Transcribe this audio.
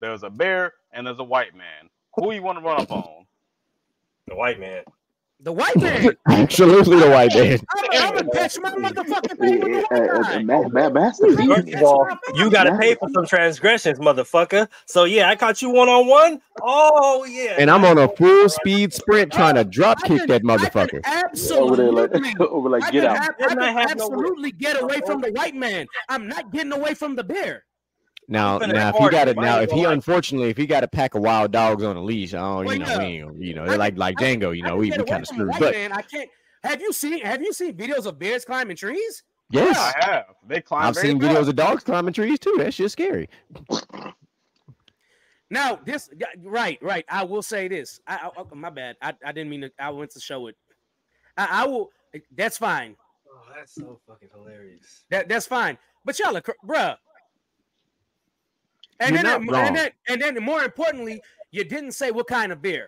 there's a bear, and there's a white man. Who you want to run up on? The white man. The white man. Absolutely the white man. I'm gonna catch my motherfucking thing with the white you got to pay for some transgressions, motherfucker. So yeah, I caught you one on one. Oh yeah. And I'm on a full speed sprint trying to drop kick that motherfucker. Over there, like, Absolutely. over like, get out. I can absolutely get away from the white man. I'm not getting away from the bear. Now, now if he got it. it, now if he unfortunately if he got a pack of wild dogs on a leash, oh, Well, you know, yeah. we you know, they're like like I Django, you I know, we get we kind of screwed. white But man. I can't. Have you seen Have you seen videos of bears climbing trees? yes, I have. They climb. I've very seen fast. videos of dogs climbing trees too. That shit's scary. Now this right, right. I will say this. I, I oh, my bad. I, I didn't mean to. I went to show it. I, I will. That's fine. Oh, that's so fucking hilarious. That that's fine. But y'all are, bruh. And You're then, and then, and then, more importantly, you didn't say what kind of beer.